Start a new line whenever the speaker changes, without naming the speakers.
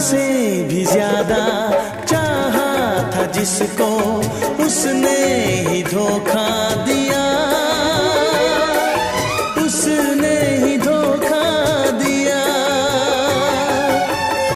से भी ज़्यादा चाहा था जिसको उसने ही धोखा दिया। उसने